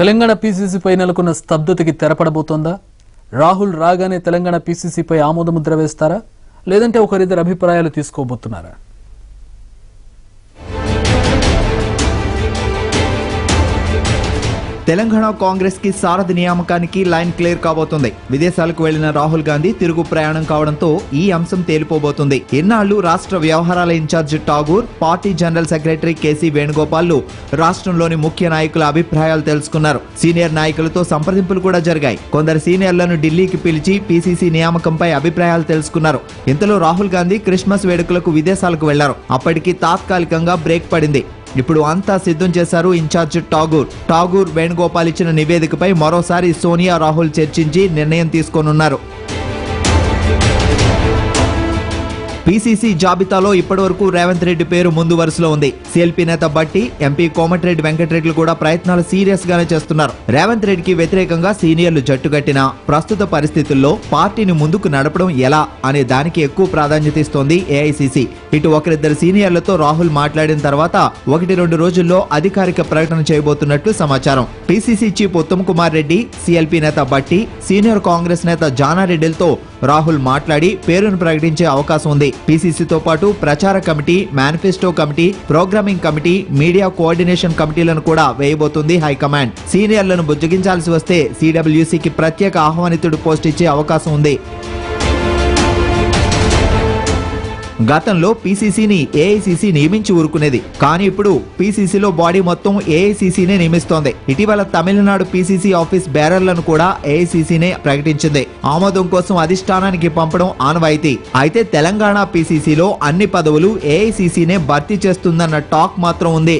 తెలంగాణ పీసీసీపై నెలకొన్న స్తబ్దతకి తెరపడబోతోందా? రాహుల్ రాగానే తెలంగాణ పీసీసీపై ఆమోదముద్ర వేస్తారా? లేదంటే ఒకరిద్దరు అభిప్రాయాలు తీసుకోబోతున్నారా? తెలంగాణ కాంగ్రెస్కి సారథి నియామకానికి లైన్ క్లియర్ కాబోతుంది. విదేశాలకు వెళ్ళిన రాహుల్ గాంధీ తిరుగు ప్రయాణం కావడంతో ఈ అంశం తేలిపోబోతుంది. ఎన్నాళ్ళు రాష్ట్ర వ్యవహారాల incharge Tagore party general secretary KC Venugopal రాష్ట్రంలోని ముఖ్య నాయకుల అభిప్రాయాలు తెలుసుకున్నారు. సీనియర్ నాయకులతో సంప్రదింపులు కూడా జరిగాయి. కొందరు సీనియర్లను ఢిల్లీకి పిలిచి పీసీసీ నియామకంపై అభిప్రాయాలు తెలుసుకున్నారు. ఇంతలో రాహుల్ గాంధీ క్రిస్మస్ వేడుకలకు విదేశాలకు వెళ్ళారు. అప్పటికి తాత్కాలికంగా బ్రేక్ పడింది. ఇప్పుడు అంతా సిద్ధం చేశారు ఇన్ఛార్జ్ ఠాగూర్. ఠాగూర్ వేణుగోపాల్ ఇచ్చిన నివేదికపై మరోసారి సోనియా రాహుల్ చర్చించి నిర్ణయం తీసుకోనున్నారు. పీసీసీ జాబితాలో ఇప్పటివరకు రేవంత్ రెడ్డి పేరు ముందు వరుసలో ఉంది. సిఎల్పీ నేత బట్టి ఎంపీ కోమటిరెడ్డి వెంకటరెడ్డిలు కూడా ప్రయత్నాలు సీరియస్ గానే చేస్తున్నారు. రేవంత్ రెడ్డికి వ్యతిరేకంగా సీనియర్లు జట్టుగట్టిన ప్రస్తుత పరిస్థితుల్లో పార్టీని ముందుకు నడపడం ఎలా అనే దానికి ఎక్కువ ప్రాధాన్యత ఇస్తోంది ఏఐసీసీ ఇటు ఒకరిద్దరు సీనియర్లతో రాహుల్ మాట్లాడిన తర్వాత ఒకటి రెండు రోజుల్లో అధికారిక ప్రకటన చేయబోతున్నట్లు సమాచారం. PCC chief Uttam Kumar Reddy CLP నేత బట్టి సీనియర్ కాంగ్రెస్ నేత జానారెడ్డిలతో రాహుల్ మాట్లాడి పేరును ప్రకటించే అవకాశం ఉంది. పీసీసీతో పాటు ప్రచార committee manifesto committee programming committee media coordination కమిటీలను కూడా వేయబోతుంది హైకమాండ్. సీనియర్లను బుజ్జగించాల్సి వస్తే సిడబ్ల్యూసీకి ప్రత్యేక ఆహ్వానితుడు పోస్ట్ ఇచ్చే అవకాశం ఉంది. గతంలో పీసీసీని ఏఐసీసీ నియమించి ఊరుకునేది. కానీ ఇప్పుడు పీసీసీలో బాడీ మొత్తం ఏఐసీసీనే నియమిస్తోంది. ఇటీవల తమిళనాడు పీసీసీ ఆఫీస్ బేరర్లను కూడా ఏఐసీసీనే ప్రకటించింది. ఆమోదం కోసం అధిష్టానానికి పంపడం ఆనవాయితీ. అయితే తెలంగాణ పీసీసీలో అన్ని పదవులు ఏఐసీసీనే భర్తీ చేస్తుందన్న టాక్ మాత్రం ఉంది.